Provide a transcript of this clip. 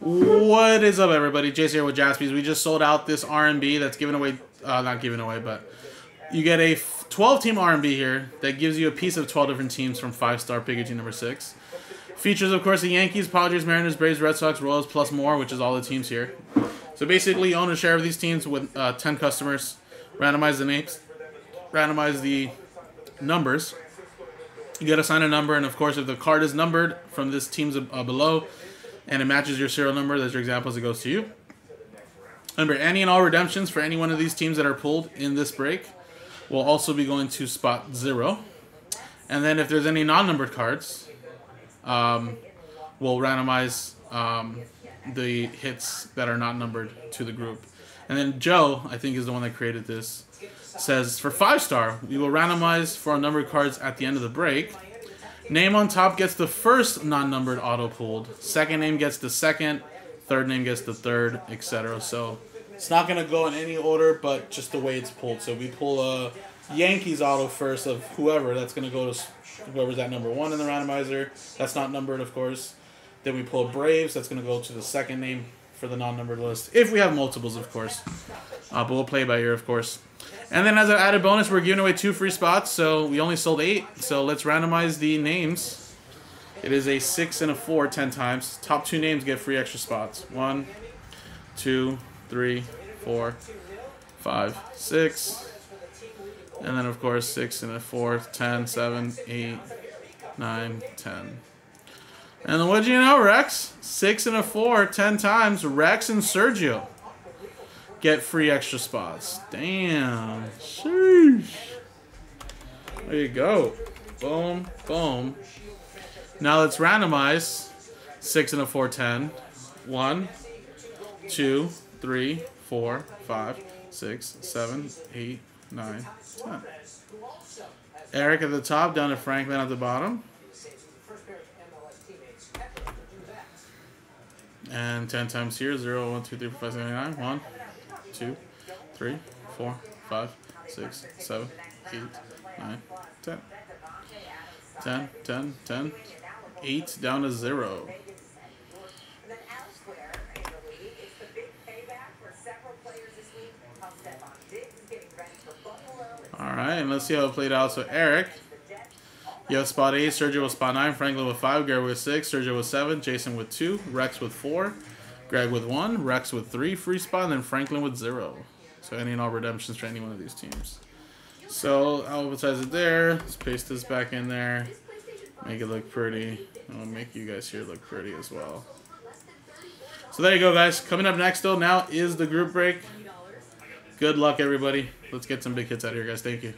What is up, everybody? Jace here with Jaspys. We just sold out this RNB that's given away, uh, not given away, but you get a 12-team RNB here that gives you a piece of 12 different teams from 5-star PYT number 6. Features, of course, the Yankees, Padres, Mariners, Braves, Red Sox, Royals, plus more, which is all the teams here. So basically, own a share of these teams with uh, 10 customers. Randomize the names, randomize the numbers. You get to assign a number, and of course, if the card is numbered from this team's uh, below, and it matches your serial number, that's your example as it goes to you. Remember, any and all redemptions for any one of these teams that are pulled in this break will also be going to spot zero. And then if there's any non-numbered cards, um, we'll randomize um, the hits that are not numbered to the group. And then Joe, I think is the one that created this, says for five star, we will randomize for our numbered cards at the end of the break. Name on top gets the first non-numbered auto pulled. Second name gets the second. Third name gets the third, etc. So it's not gonna go in any order, but just the way it's pulled. So we pull a Yankees auto first of whoever. That's gonna go to whoever's at number one in the randomizer. That's not numbered, of course. Then we pull Braves. That's gonna go to the second name for the non-numbered list. If we have multiples, of course. Uh, but we'll play by ear, of course. And then as an added bonus, we're giving away two free spots. So we only sold eight. So let's randomize the names. It is a six and a four, ten times. Top two names get free extra spots. One, two, three, four, five, six. And then, of course, six and a four, ten, seven, eight, nine, ten. And what do you know, Rex? Six and a four, ten times. Rex and Sergio get free extra spots. Damn. Sheesh. There you go. Boom, boom. Now let's randomize. Six and a four, ten. One, two, three, four, five, six, seven, eight, nine, ten. Eric at the top, down to Franklin at the bottom. And 10 times here, 0, 1, 2, 3, 4, 5, 6, 9, 1, 2, 3, 4, 5, 6, 7, 8, 9, 10. 10, 10, 10. 8 down to 0. Alright, and let's see how it played out. So Eric, you have spot 8, Sergio with spot 9, Franklin with 5, Gary with 6, Sergio with 7, Jason with 2, Rex with 4, Greg with 1, Rex with 3 free spot, and then Franklin with 0. So any and all redemptions for any one of these teams. So I'll advertise it there. Let's paste this back in there. Make it look pretty. I'll make you guys here look pretty as well. So there you go, guys. Coming up next, though, now is the group break. Good luck, everybody. Let's get some big hits out of here, guys. Thank you.